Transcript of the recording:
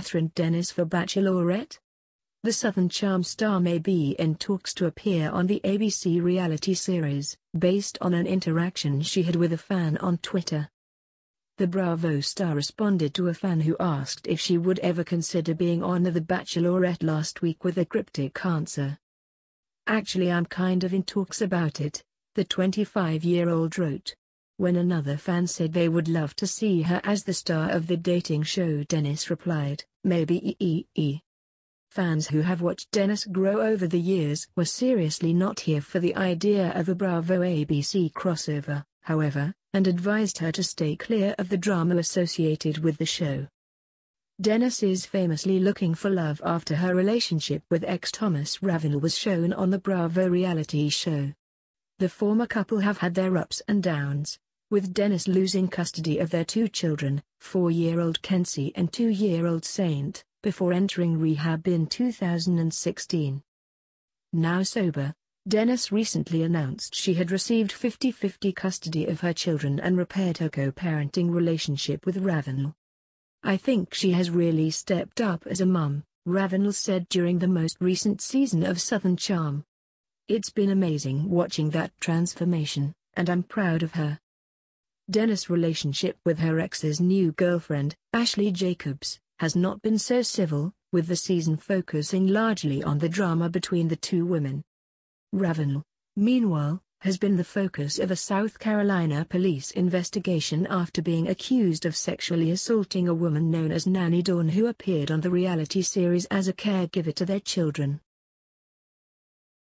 Kathryn Dennis for Bachelorette? The Southern Charm star may be in talks to appear on the ABC reality series, based on an interaction she had with a fan on Twitter. The Bravo star responded to a fan who asked if she would ever consider being on The Bachelorette last week with a cryptic answer. Actually I'm kind of in talks about it, the 25-year-old wrote. When another fan said they would love to see her as the star of the dating show Dennis replied, maybe ee. Fans who have watched Dennis grow over the years were seriously not here for the idea of a Bravo ABC crossover, however, and advised her to stay clear of the drama associated with the show. Dennis is famously looking for love after her relationship with ex Thomas Ravenel was shown on the Bravo reality show. The former couple have had their ups and downs, with Dennis losing custody of their two children, four-year-old Kenzie and two-year-old Saint, before entering rehab in 2016. Now sober, Dennis recently announced she had received 50-50 custody of her children and repaired her co-parenting relationship with Ravenel. I think she has really stepped up as a mum, Ravenel said during the most recent season of Southern Charm. It's been amazing watching that transformation, and I'm proud of her. Dennis' relationship with her ex's new girlfriend, Ashley Jacobs, has not been so civil, with the season focusing largely on the drama between the two women. Ravenel, meanwhile, has been the focus of a South Carolina police investigation after being accused of sexually assaulting a woman known as Nanny Dawn who appeared on the reality series as a caregiver to their children.